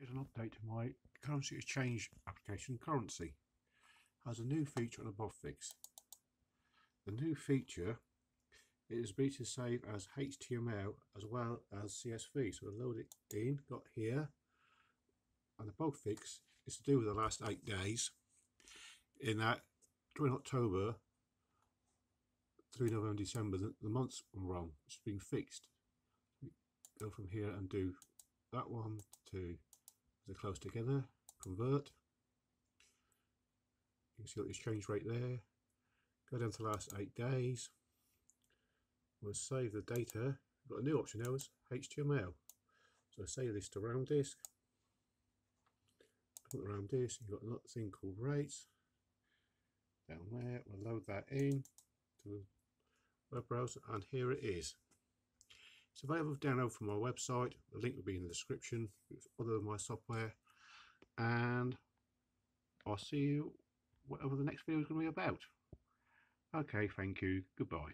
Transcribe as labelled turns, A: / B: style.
A: Here's an update to my currency exchange application currency. Has a new feature on above fix. The new feature is be to save as HTML as well as CSV. So we'll load it in, got here. And the bug fix is to do with the last eight days. In that during October through November December the, the months were wrong. It's been fixed. Go from here and do that one to they're close together, convert. You can see the exchange rate there. Go down to the last eight days. We'll save the data. We've got a new option now, is HTML. So save this to RAM disk. Put the RAM disk, you've got another thing called rates. Down there, we'll load that in to the web browser, and here it is. It's available for download from my website. The link will be in the description other than my software. And I'll see you whatever the next video is going to be about. Okay, thank you. Goodbye.